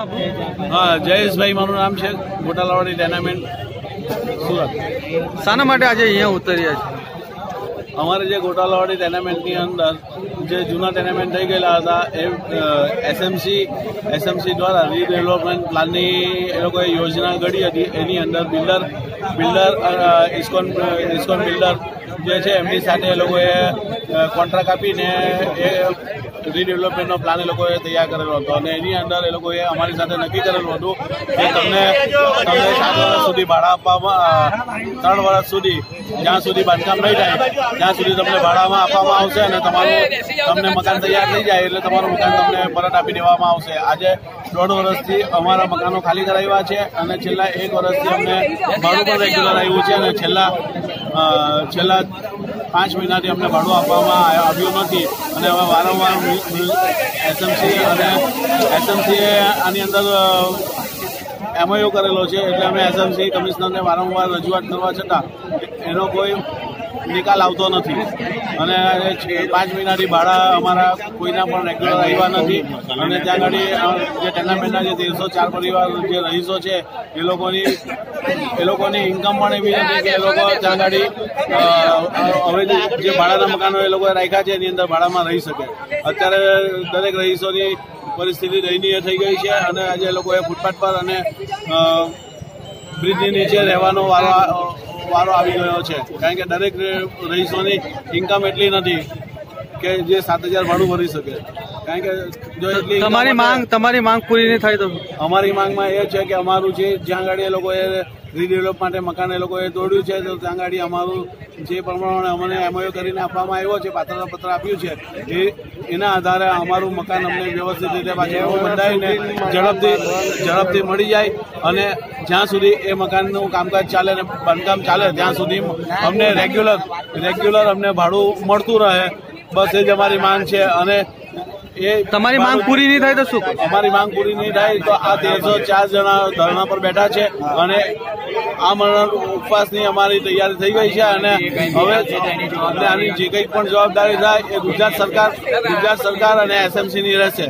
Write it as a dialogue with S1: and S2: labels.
S1: હા જયેશભાઈ મારું નામ છે. ગોટાલાવાડી ડાયનામેન્ટ સુરત.
S2: શાના માટે આજે અહીંયા ઉતર્યા છે?
S1: અમારે જે ગોટાલાવાડી ટેનામેન્ટની અંદર જે જૂના ટેનામેન્ટ થઈ ગયેલા હતા એ એસએમસી એસએમસી દ્વારા રીડેવલપમેન્ટ પ્લાનની એ લોકોએ યોજના ઘડી હતી. એની અંદર builder builder ISKCON ISKCON builder જે છે એમની સાથે એ લોકોએ કોન્ટ્રાક્ટ આપીને એ રીડેવલપમેન્ટનો પ્લાન એ લોકોએ તૈયાર કરેલો હતો અને એની અંદર એ લોકોએ અમારી સાથે નક્કી કરેલું હતું કે તમને તમને સાત વર્ષ સુધી ભાડા આપવામાં ત્રણ વર્ષ સુધી, જ્યાં સુધી બાંધકામ નહીં થાય, ત્યાં સુધી તમને ભાડામાં આપવામાં આવશે અને તમારું તમને મકાન તૈયાર થઈ જાય એટલે તમારું મકાન તમને પરત આપી દેવામાં આવશે. આજે દોઢ વર્ષથી અમારા મકાનો ખાલી કરાવ્યા છે અને છેલ્લા એક વર્ષથી અમને ભાડું પણ રેગ્યુલર આવ્યું છે અને છેલ્લા છેલ્લા પાંચ મહિનાથી અમને ભાડું આપવામાં આવ્યું નથી. અને હવે વારંવાર એસએમસી અને એસએમસીએ આની અંદર એમઓયુ કરેલો છે. એટલે અમે એસએમસી કમિશનરને વારંવાર રજૂઆત કરવા છતાં એનો કોઈ નિકાલ આવતો નથી. અને પાંચ મહિનાથી ભાડા અમારા કોઈના પણ રેગ્યુલર આવ્યા નથી. અને ત્યાં આગળ જે ટેનામેન્ટના જે તેરસો ચાર પરિવાર જે રહીશો છે, એ લોકોની એ લોકોની ઇન્કમ પણ એવી નથી કે એ લોકો ત્યાં આગળ હવે જે- ભાડાના મકાનો એ લોકોએ રાખ્યા છે, એની અંદર ભાડામાં રહી શકે. અત્યારે દરેક રહીશોની પરિસ્થિતિ દયનીય થઈ ગઈ છે અને આજે લોકોએ ફૂટપાથ પર અને બ્રિજની નીચે રહેવાનો વારો વારો આવી ગયો છે. કારણ કે દરેક રહીશોની ઇન્કમ એટલી નથી કે જે સાત હજાર ભાડું ભરી શકે. કારણ કે જો એટલી
S2: તમારી માંગ તમારી માંગ પૂરી નહીં થાય તો?
S1: અમારી માંગમાં એ છે કે અમારું જે જ્યાં ગાડી એ લોકોએ રીડેવલપ માટે મકાન એ લોકોએ તોડ્યું છે તો ત્યાં ગાડી અમારું જે પ્રમાણે અમને એમઓયુ કરીને આપવામાં આવ્યો છે પાત્રતા પત્ર આપ્યું છે એ એના આધારે અમારું મકાન અમને વ્યવસ્થિત રીતે પાછું બંધાવીને ઝડપથી ઝડપથી મળી જાય અને જ્યાં સુધી એ મકાનનું કામકાજ ચાલે અને બાંધકામ ચાલે ત્યાં સુધી અમને રેગ્યુલર રેગ્યુલર અમને ભાડું મળતું રહે. બસ એ જ અમારી માંગ છે અને એ
S2: તમારી માંગ પૂરી નહીં થાય તો શું?
S1: અમારી માંગ પૂરી નહીં થાય તો આ તેરસો ચાર જણા ધરણા પર બેઠા છે અને આ મરણ ઉપવાસની અમારી તૈયારી થઈ ગઈ છે અને હવે આની જે કંઈ પણ જવાબદારી થાય એ ગુજરાત સરકાર ગુજરાત સરકાર અને એસએમસીની રહેશે